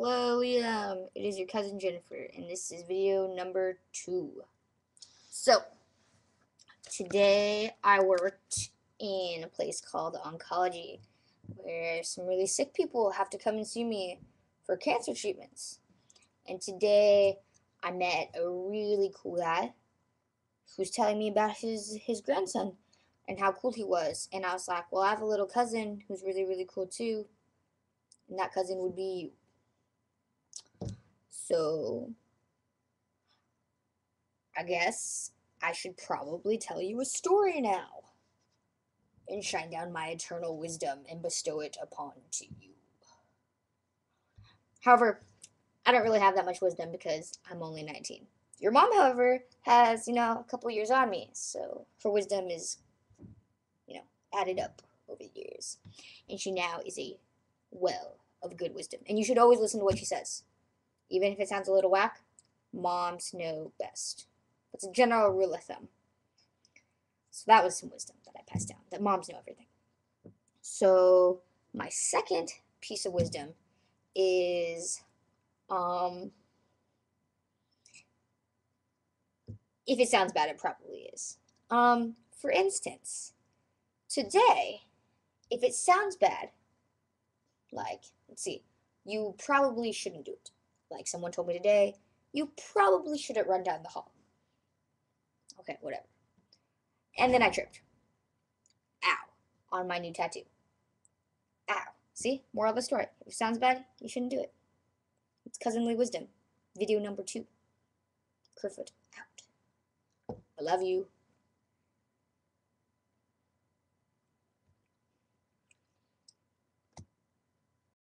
Hello, Liam. It is your cousin Jennifer, and this is video number two. So, today I worked in a place called Oncology, where some really sick people have to come and see me for cancer treatments. And today I met a really cool guy who was telling me about his, his grandson and how cool he was. And I was like, well, I have a little cousin who's really, really cool too. And that cousin would be you. So, I guess I should probably tell you a story now and shine down my eternal wisdom and bestow it upon to you. However, I don't really have that much wisdom because I'm only 19. Your mom, however, has, you know, a couple years on me, so her wisdom is, you know, added up over the years. And she now is a well of good wisdom. And you should always listen to what she says. Even if it sounds a little whack, moms know best. That's a general rule of thumb. So that was some wisdom that I passed down, that moms know everything. So my second piece of wisdom is um if it sounds bad, it probably is. Um, for instance, today, if it sounds bad, like, let's see, you probably shouldn't do it. Like someone told me today, you probably shouldn't run down the hall. Okay, whatever. And then I tripped. Ow. On my new tattoo. Ow. See? Moral of the story. If it sounds bad, you shouldn't do it. It's cousinly wisdom. Video number two. Kerfoot out. I love you.